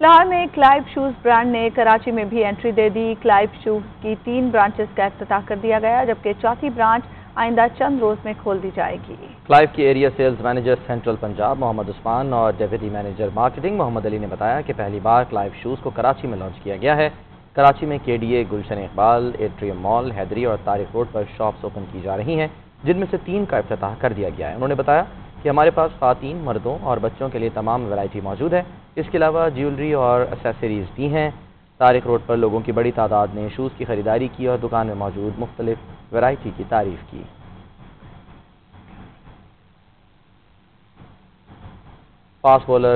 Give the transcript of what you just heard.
लाहौर में Clive shoes brand ने कराची में भी एंट्री दे दी। क्लाइव शूज़ की तीन ब्रांचेस का अफ्ताह कर दिया गया, जबकि चौथी ब्रांच आइंदा चंद रोज में खोल दी जाएगी। क्लाइव के area sales manager central Punjab Mohammad Usman और deputy manager marketing Mohammad Ali ने बताया कि पहली बार क्लाइव शूज़ को कराची में लॉन्च किया गया है। कराची में K D A Gulshan Iqbal, Atrium mall, Haidery और तारिक रोड पर शॉप्स ओपन की जा रही हैं, जिनमें से तीन का अफ्ताह कर दिया गया है। उन्होंने बताया कि हमारे पास खातन मर्दों और बच्चों के लिए तमाम वैरायटी मौजूद है। इसके अलावा ज्वेलरी और एसेसरीज भी हैं। तारिक रोड पर लोगों की बड़ी तादाद ने शूज़ की खरीदारी की और दुकान में मौजूद मुख्तलिफ़ वैरायटी की तारीफ़ की। Fast bowler